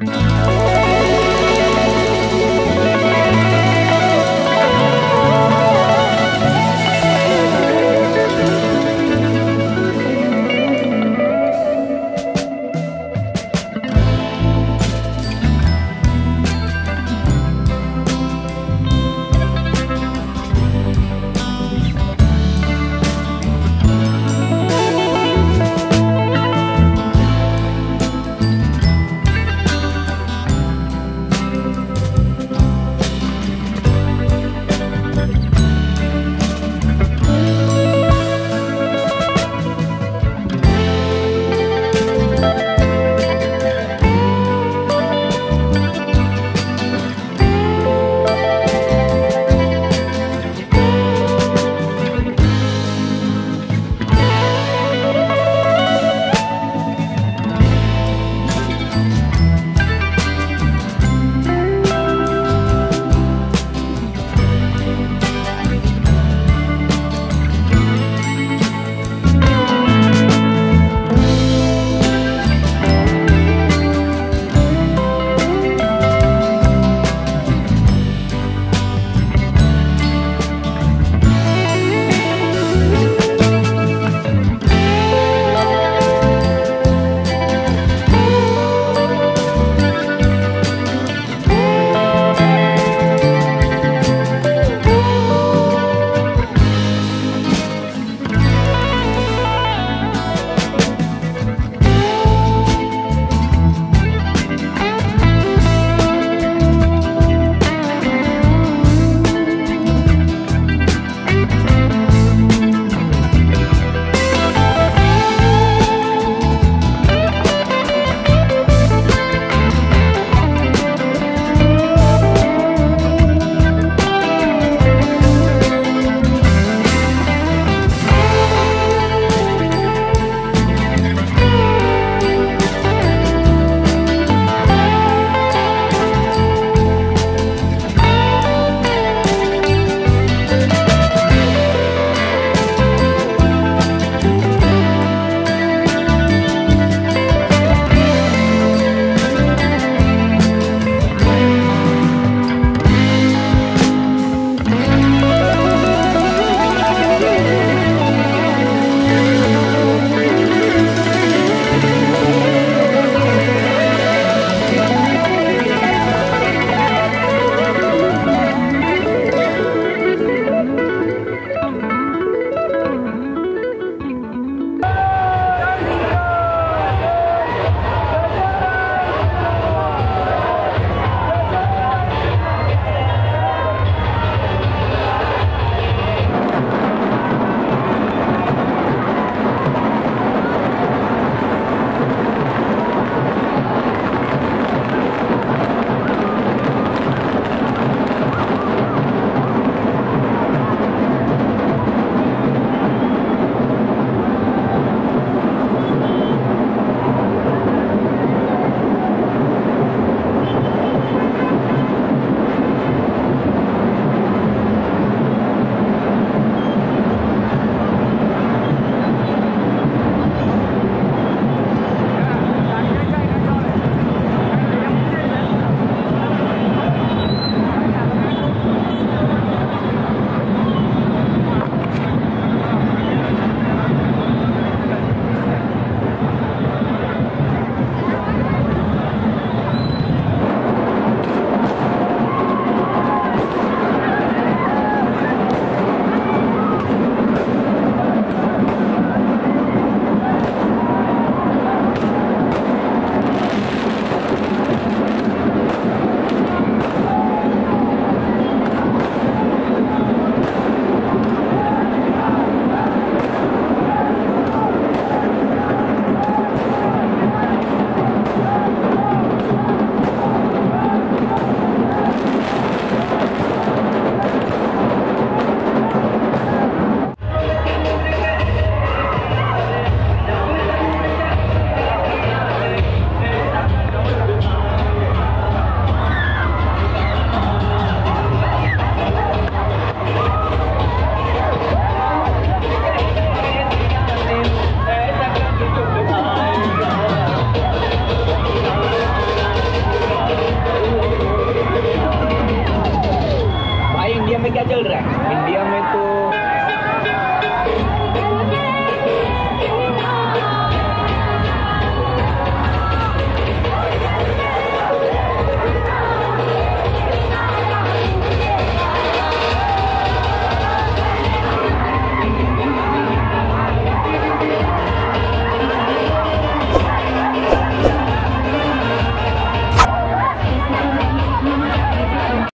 Bye.